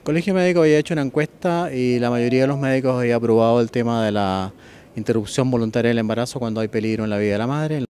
El Colegio Médico había hecho una encuesta y la mayoría de los médicos había aprobado el tema de la interrupción voluntaria del embarazo cuando hay peligro en la vida de la madre.